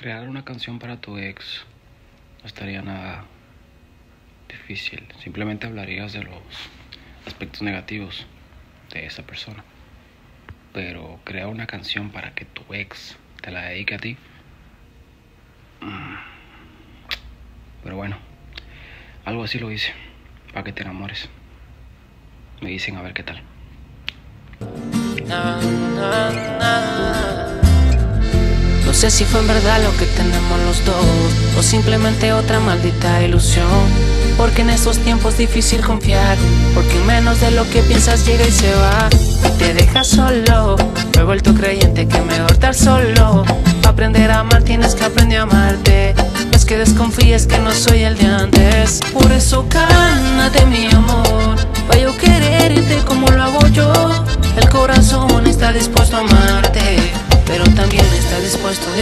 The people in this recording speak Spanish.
Crear una canción para tu ex no estaría nada difícil. Simplemente hablarías de los aspectos negativos de esa persona. Pero crear una canción para que tu ex te la dedique a ti. mm, Pero bueno, algo así lo hice, para que te enamores. Me dicen a ver qué tal. Na, sé si fue en verdad lo que tenemos los dos o simplemente otra maldita ilusión. Porque en estos tiempos es difícil confiar, porque menos de lo que piensas llega y se va. Te deja solo, me he vuelto creyente que mejor estar solo. Para aprender a amar tienes que aprender a amarte. No es que desconfíes que no soy el de antes. Por eso cálmate mi amor, para yo quererte como lo hago yo. El corazón disposto. a